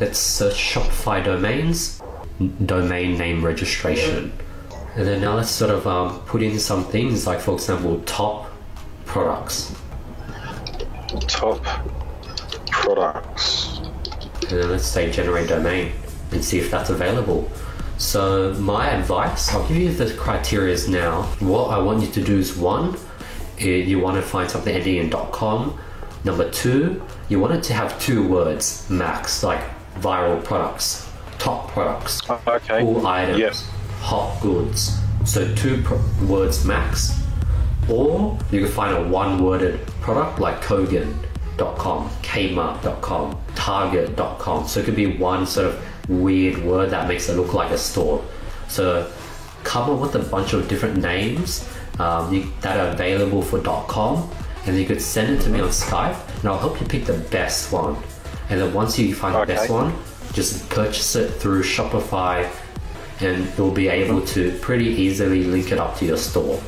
let's search Shopify domains, domain name registration. And then now let's sort of um, put in some things like, for example, top products. Top products. And then let's say generate domain and see if that's available. So my advice, I'll give you the criterias now. What I want you to do is one, eh, you want to find something ending in .com. Number two, you want it to have two words max, like viral products, top products, Okay. all items, Yes. hot goods. So two pro- words max. Or you can find a one-worded product like Kogan.com, Kmart.com, Target.com. So it could be one sort of weird word that makes it look like a store. So come up with a bunch of different names um, you, that are available for .com, and you could send it to me on Skype, and I'll help you pick the best one. And then once you find the best one, just purchase it through Shopify, and you'll be able to pretty easily link it up to your store.